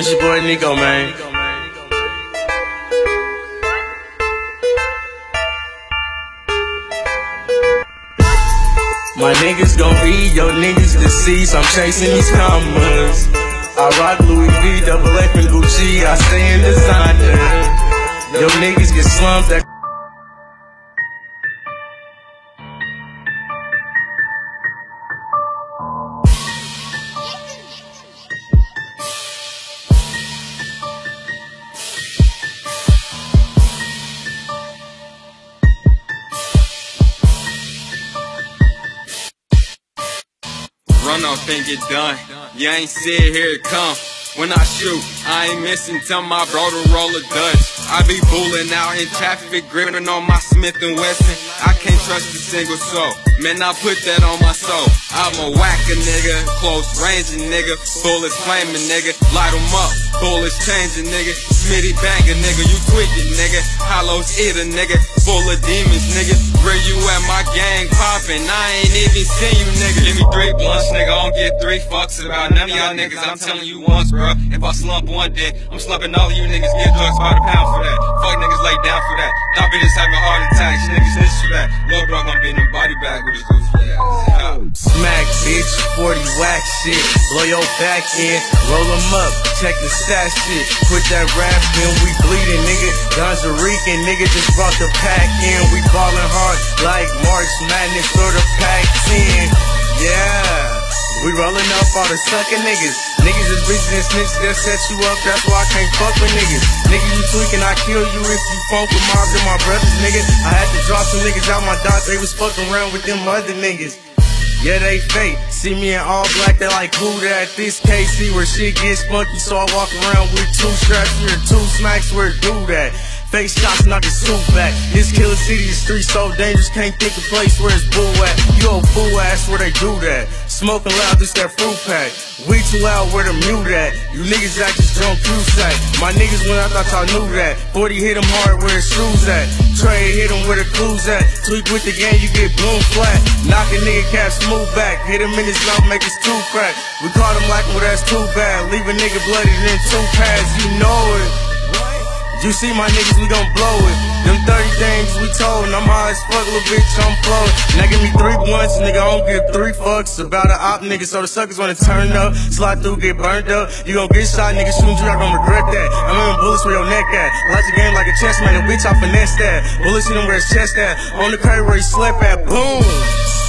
It's your boy Nico, man. My niggas gon' be your niggas deceased. I'm chasing these commas. I rock Run off and get done. You ain't see it, here it come. When I shoot, I ain't missing. Tell my bro to roll a Dutch. I be fooling out in traffic, gripping on my Smith and Wesson. I can't trust a single soul. Man, I put that on my soul. I'm a whacker nigga, close ranging nigga, bullets flaming nigga, light 'em up, bullets changing nigga, Smitty banger nigga, you tweaking nigga, hollows eater nigga, full of demons nigga. Where you at? My gang poppin', I ain't even seen you nigga. Give me three blunts nigga, I don't get three fucks about none of y'all niggas. I'm telling you once, bro. If I slump one day, I'm slumping all of you niggas. Get drugs by the pound for that. Fuck niggas lay down for that. Stop bitches having heart attacks, niggas snitch for that. Lil' bro gonna be in the body bag with his goofy ass. Smack, bitch, 40 whack shit. Blow your back in, roll 'em up, check the stat shit. Put that rap in, we bleeding, nigga. Guns reeking, nigga just brought the pack in. We ballin' hard like March Madness or the Pac 10. Yeah. We rollin' up all the suckin' niggas. Niggas is bitches and they'll set you up, that's why I can't fuck with niggas. Nigga, you tweaking, I kill you if you funk with mobs and my brothers, nigga. I had to drop some niggas out my dot, they was fuckin' around with them other niggas. Yeah, they fake. See me in all black, they like who that? This KC where shit gets funky, so I walk around with two straps here, two smacks where do that. Face shots, knock his suit back. This killer city, the street so dangerous, can't think a place where it's boo at. You old fool ass where they do that. Smoking loud, this that fruit pack. We too loud where the mute at. You niggas act just drunk sack. My niggas when I thought y'all knew that. 40 hit him hard where his shoes at. Trey hit him where the clues at. Tweak with the game, you get blown flat. Knock a nigga cap smooth back. Hit him in his mouth, make his tooth crack. We caught him like, well, that's too bad. Leave a nigga bloody in two pads, you know it. You see my niggas, we gon' blow it. Them 30 things we told, and I'm high as fuck, little bitch, I'm flowing. Now give me three blunts, nigga, I don't give three fucks about a op, nigga. So the suckers wanna turn up, slide through, get burned up. You gon' get shot, nigga, shooting you, I gon' regret that. I'm in bullets where your neck at. Watch the game like a chess man, bitch, I finesse that. Bullets in him where his chest at. On the curb where he slept at, boom.